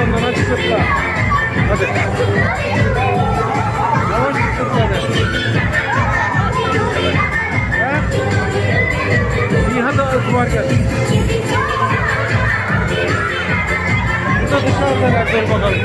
Sırtla. Hadi. Yavaş sırtla hadi. Ha? İyi hadi Akbar gel. Burada dışarıdalar dur bakalım.